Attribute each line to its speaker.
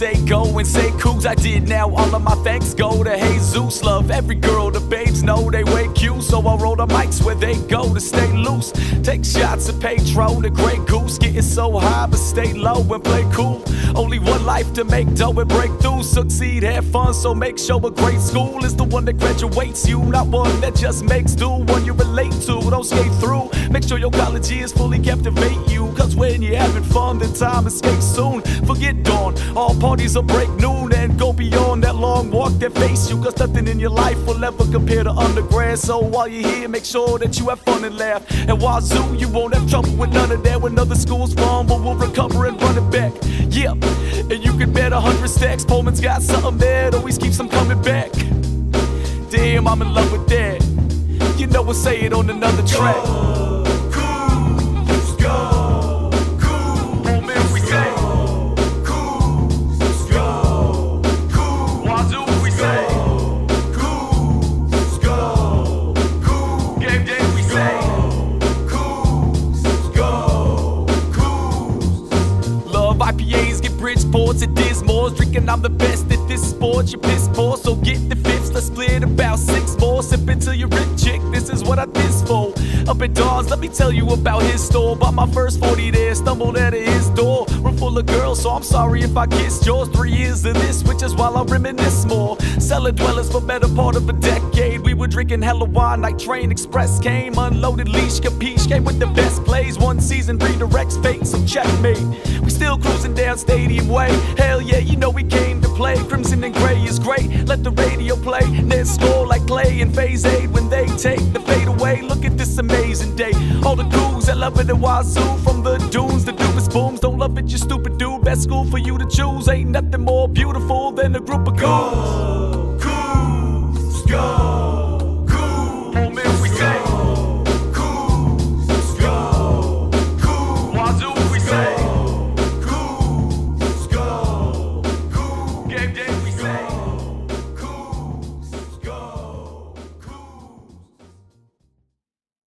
Speaker 1: say go and say cougs. I did now. All of my thanks go to Jesus. Love every girl. The babes know they way cute. So I roll the Mikes where they go to stay loose. Take shots of Pedro, the Grey Goose. Getting so high, but stay low and play cool. Only one life to make dough and break through. Succeed, have fun, so make sure a great school is the one that graduates you. Not one that just makes do. One you relate to, don't skate through. Make sure your college years fully captivate you. Cause when you're having fun, the time escapes soon. Forget all parties will break noon and go beyond that long walk that face you. Cause nothing in your life will ever compare to undergrad. So while you're here, make sure that you have fun and laugh. And Wazzu, you won't have trouble with none of that. When other schools fall, but we'll recover and run it back. Yeah, and you can bet a hundred stacks. Pullman's got something that always keeps them coming back. Damn, I'm in love with that. You know we'll say it on another track. Bridgeports and Dissmores. Drinking, I'm the best at this sport. You piss poor, so get the fifths. Let's split about six more. Sip until you're rich, chick. This is what I this for. Up at Don's, let me tell you about his store. Bought my first 40 there, stumbled at his door. Room full of girls, so I'm sorry if I kissed yours. Three years of this, which is while I reminisce more. Cellar dwellers for better part of a decade. We were drinking hella wine, night train express came. Unloaded Leach, capiche, came with the best plays. One season redirects fate, so checkmate. We still cruising down Stadium Way. Hell yeah, you know we came to play. Crimson and gray is great. Let the radio play. Then score like Klay and Phase 8 when they take the fade away. Look at this amazing day. All the crews that love it at Wazzu. From the dunes, the doofus booms. Don't love it, you stupid dude. Best school for you to choose. Ain't nothing more beautiful than a group of goons.
Speaker 2: Go,